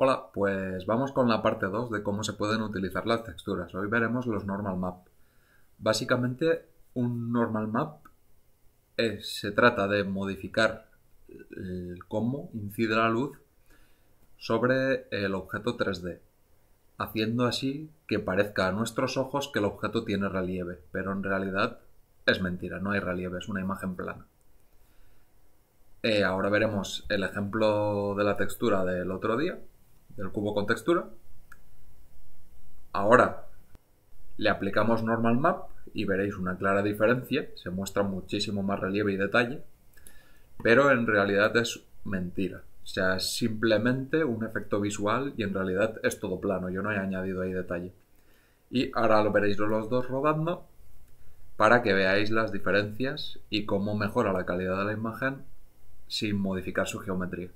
Hola, pues vamos con la parte 2 de cómo se pueden utilizar las texturas. Hoy veremos los normal map. Básicamente, un normal map se trata de modificar cómo incide la luz sobre el objeto 3D, haciendo así que parezca a nuestros ojos que el objeto tiene relieve, pero en realidad es mentira, no hay relieve, es una imagen plana. Eh, ahora veremos el ejemplo de la textura del otro día del cubo con textura. Ahora le aplicamos Normal Map y veréis una clara diferencia, se muestra muchísimo más relieve y detalle, pero en realidad es mentira. O sea, es simplemente un efecto visual y en realidad es todo plano, yo no he añadido ahí detalle. Y ahora lo veréis los dos rodando para que veáis las diferencias y cómo mejora la calidad de la imagen sin modificar su geometría.